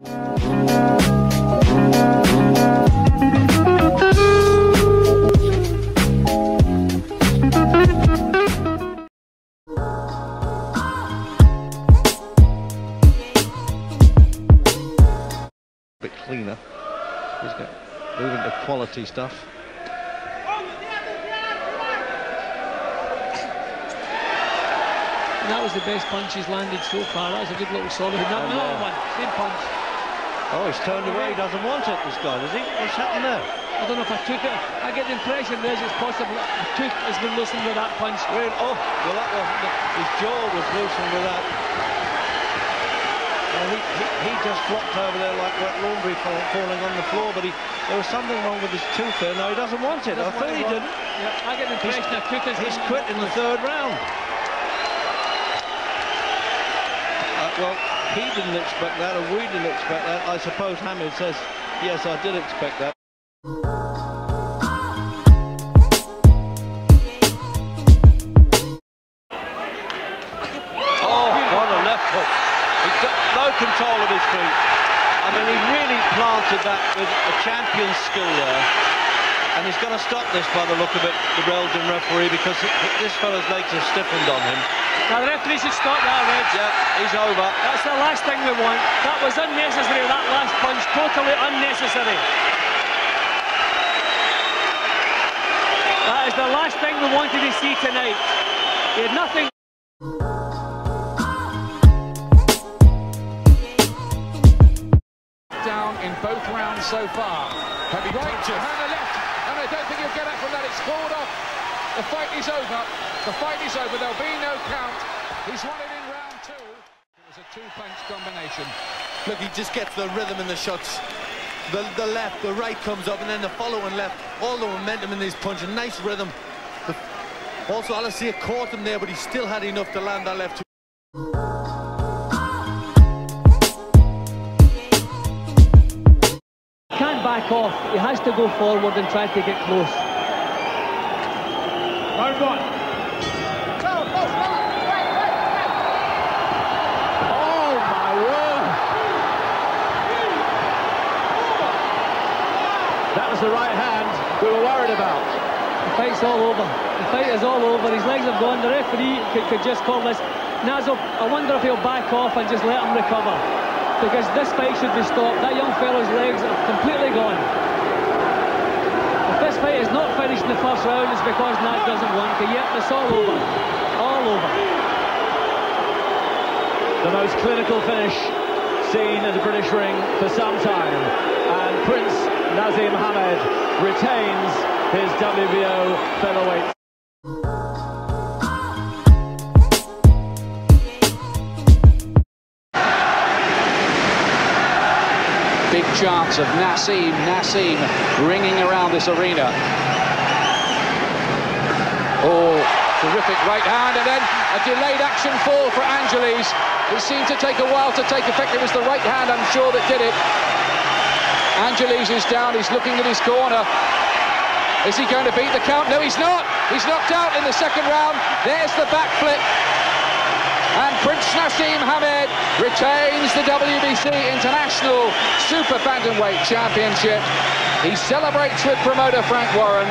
bit cleaner. He's got moving to quality stuff. And that was the best punch he's landed so far. That was a good little solid. Now, Oh, another one, same punch. Oh, he's turned away. He doesn't want it. This guy, does he? What's happened there? I don't know if I took it. I get the impression there's it's possible a tooth has been loosened with that punch. Really? Oh, well, that wasn't. The, his jaw was loosened with that. Well, he, he, he just flopped over there like wet laundry fall, falling on the floor, but he, there was something wrong with his tooth there. No, he doesn't want it. I Doesn't thought want he it didn't. Yeah, I get the impression a tooth has He's quit in the third round. Uh, well, he didn't expect that, and we didn't expect that. I suppose Hamed says, yes, I did expect that. Oh, what a left hook. He's got no control of his feet. I mean, he really planted that with a champion's skill there. And he's going to stop this by the look of it, the Belgian referee, because this fellow's legs have stiffened on him. Now the referee should stop that, Reg. Yeah, he's over. That's the last thing we want. That was unnecessary, that last punch. Totally unnecessary. That is the last thing we wanted to see tonight. He had nothing. down in both rounds so far. Heavy right to Hannah left, and I don't think he'll get up from that. It's scored off. The fight is over. The fight is over. There'll be no count. He's won it in round two. It was a two-punch combination. Look, he just gets the rhythm in the shots. The, the left, the right comes up, and then the following left. All the momentum in his punch, a nice rhythm. The, also, Alistair caught him there, but he still had enough to land that left. Can't back off. He has to go forward and try to get close. Round one. Oh, my word. That was the right hand we were worried about. The fight's all over. The fight is all over. His legs have gone. The referee could, could just call this. Nazo, I wonder if he'll back off and just let him recover. Because this fight should be stopped. That young fellow's legs are completely gone. If this fight is not finished the first round, is because Nat doesn't want to. Yep, it's all over. All over. the most clinical finish seen in the British ring for some time. And Prince Naseem Hamed retains his WBO featherweight. Big chance of Naseem, Naseem ringing around this arena. Oh, terrific right hand, and then a delayed action fall for Angeles. It seemed to take a while to take effect. It was the right hand, I'm sure, that did it. Angeles is down, he's looking at his corner. Is he going to beat the count? No, he's not. He's knocked out in the second round. There's the backflip. And Prince Naseem Hamed retains the WBC International Super Bantamweight Championship. He celebrates with promoter Frank Warren.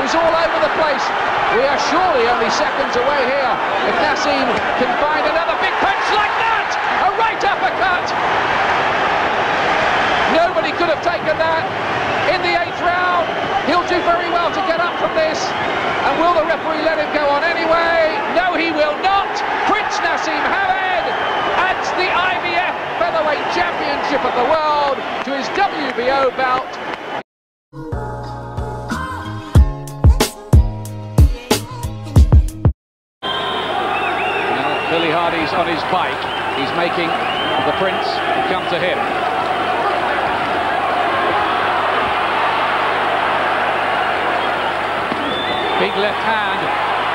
Who's all over the place. We are surely only seconds away here. If Naseem can find another big punch like that, a right uppercut. Nobody could have taken that in the eighth round. He'll do very well to get up from this. And will the referee let him go on anyway? No, he will not. Prince Naseem Hamed adds the IBF Featherweight Championship of the World to his WBO belt. Making the Prince come to him. Big left hand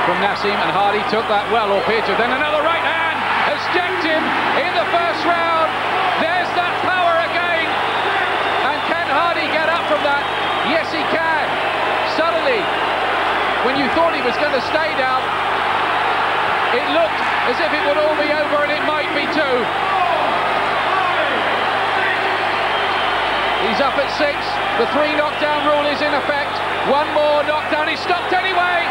from Naseem, and Hardy took that well, or Peter. Then another right hand has decked him in the first round. There's that power again. And can Hardy get up from that? Yes, he can. Suddenly, when you thought he was going to stay down, it looked as if it would all be over, and it might be too. He's up at six. The three knockdown rule is in effect. One more knockdown. He's stopped anyway.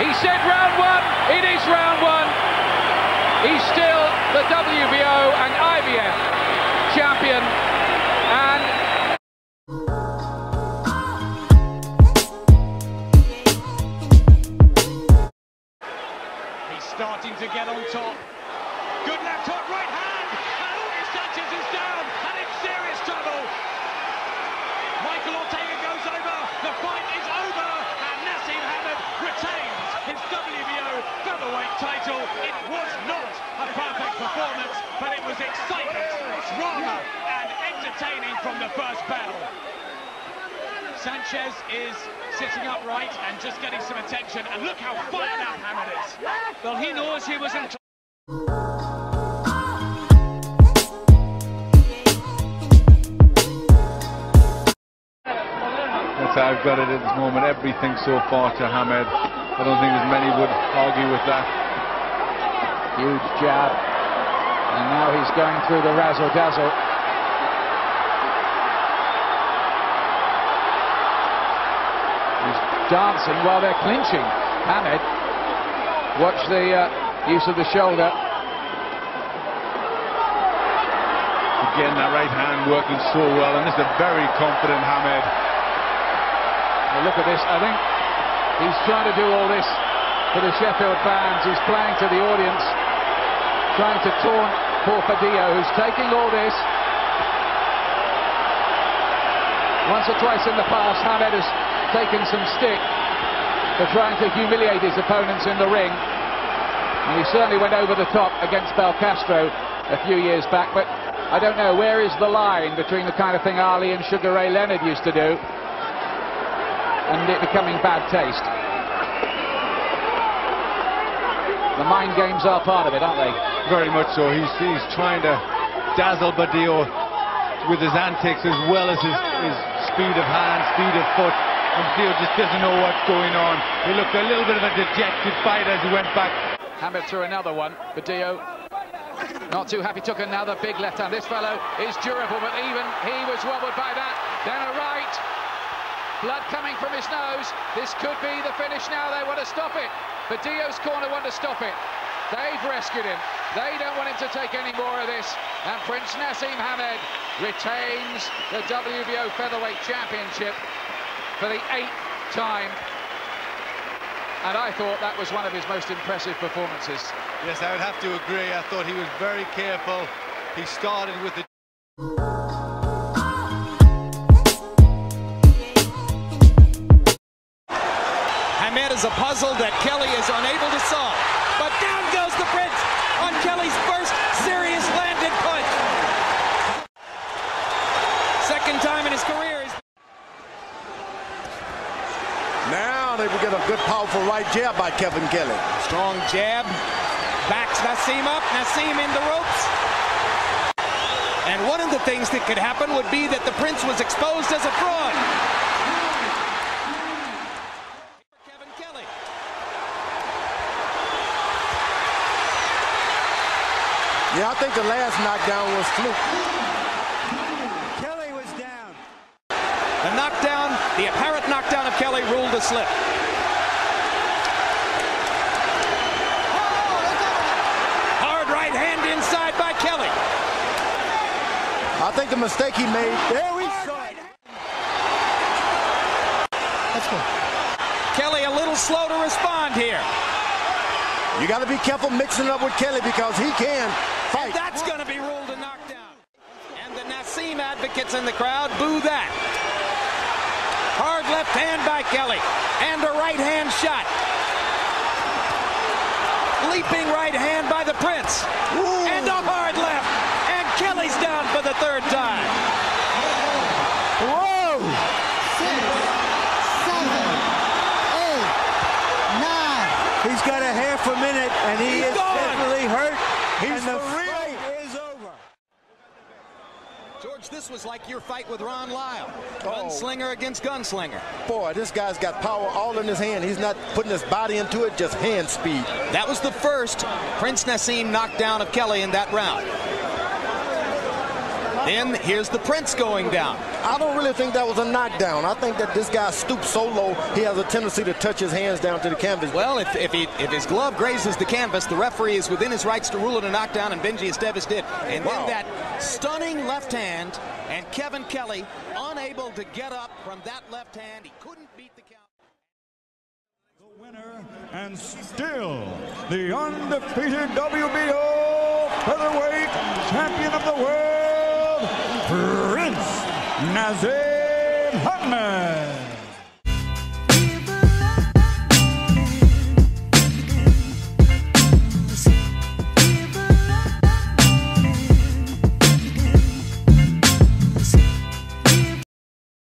He said round one. It is round one. He's still the WBO was excitement, drama, and entertaining from the first battle. Sanchez is sitting upright and just getting some attention, and look how fired up Hamed is. Well, he knows he was in. That's how I've got it at this moment. Everything so far to Hamed. I don't think as many would argue with that. huge jab. Now he's going through the razzle dazzle. He's dancing while they're clinching. Hamed, watch the uh, use of the shoulder. Again, that right hand working so well, and this is a very confident Hamed. Well, look at this. I think he's trying to do all this for the Sheffield fans. He's playing to the audience, trying to taunt poor Badillo, who's taking all this. Once or twice in the past, Hamed has taken some stick for trying to humiliate his opponents in the ring. And he certainly went over the top against Belcastro a few years back. But I don't know, where is the line between the kind of thing Ali and Sugar Ray Leonard used to do and it becoming bad taste? The mind games are part of it, aren't they? Very much so. He's, he's trying to dazzle Badillo with his antics as well as his, his speed of hand, speed of foot. And Badillo just doesn't know what's going on. He looked a little bit of a dejected fighter as he went back. Hamed threw another one. Badillo not too happy, took another big left hand. This fellow is durable, but even he was wobbled by that. Then a right. Blood coming from his nose. This could be the finish now. They want to stop it. Badillo's corner want to stop it. They've rescued him. They don't want him to take any more of this. And Prince Naseem Hamed retains the WBO Featherweight Championship for the eighth time. And I thought that was one of his most impressive performances. Yes, I would have to agree. I thought he was very careful. He started with the... Hamed is a puzzle that Kelly is unable to solve. But down goes the Prince on Kelly's first serious landed punch. Second time in his career. he's- Now they will get a good, powerful right jab by Kevin Kelly. Strong jab. Backs Naseem up. Naseem in the ropes. And one of the things that could happen would be that the Prince was exposed as a fraud. Kevin Kelly. Yeah, I think the last knockdown was fluke. Kelly was down. The knockdown, the apparent knockdown ruled a slip. Hard right hand inside by Kelly. I think the mistake he made. There we it. Let's go. Kelly a little slow to respond here. You got to be careful mixing it up with Kelly because he can fight. That's going to be ruled a knockdown. And the Naseem advocates in the crowd boo that. Hard left hand by Kelly. And a right hand shot. Leaping right hand by the Prince. And a hard left. And Kelly's down for the third time. Whoa! He's got a half a minute, and he He's is gone. definitely hurt. He's and the for real. fight is over. George, this was like your fight with Ron Lyle. Oh. Gunslinger against gunslinger. Boy, this guy's got power all in his hand. He's not putting his body into it, just hand speed. That was the first Prince Naseem knockdown of Kelly in that round. Then here's the Prince going down. I don't really think that was a knockdown. I think that this guy stooped so low, he has a tendency to touch his hands down to the canvas. Well, if, if, he, if his glove grazes the canvas, the referee is within his rights to rule it a knockdown, and Benji Esteves did. And Wow. then that stunning left hand, and Kevin Kelly unable to get up from that left hand. He couldn't beat the count. The winner and still the undefeated WBO featherweight champion of the world, Prince Naseem Hamed.